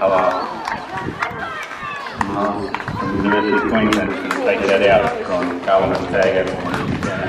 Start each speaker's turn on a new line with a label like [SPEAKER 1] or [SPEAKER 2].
[SPEAKER 1] Hello. No, University of Queensland, take that out from and Tag.